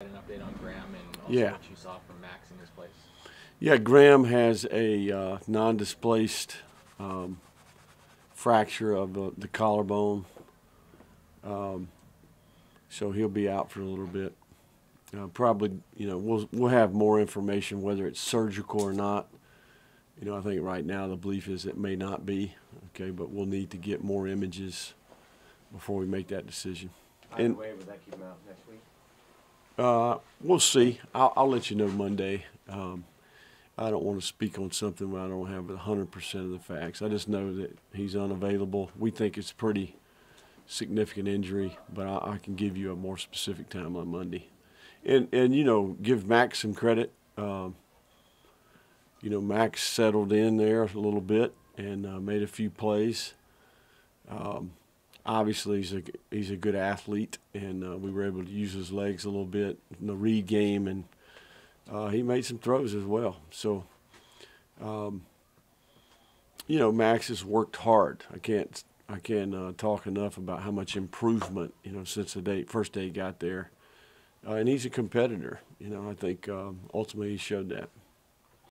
An update on Graham and also Yeah. what you saw from Max in his place. Yeah, Graham has a uh, non-displaced um, fracture of the, the collarbone, um, so he'll be out for a little bit. Uh, probably, you know, we'll we'll have more information whether it's surgical or not. You know, I think right now the belief is it may not be. Okay, but we'll need to get more images before we make that decision. Either And- way, would that keep him out next week? Uh, we'll see. I'll, I'll let you know Monday. Um, I don't want to speak on something where I don't have hundred percent of the facts. I just know that he's unavailable. We think it's pretty significant injury, but I, I can give you a more specific time on Monday. And and you know, give Max some credit. Um, you know, Max settled in there a little bit and uh, made a few plays. Um, obviously he's a he's a good athlete, and uh, we were able to use his legs a little bit in the read game, and uh, he made some throws as well. So, um, you know, Max has worked hard. I can't I can't uh, talk enough about how much improvement you know since the day first day he got there, uh, and he's a competitor. You know, I think um, ultimately he showed that.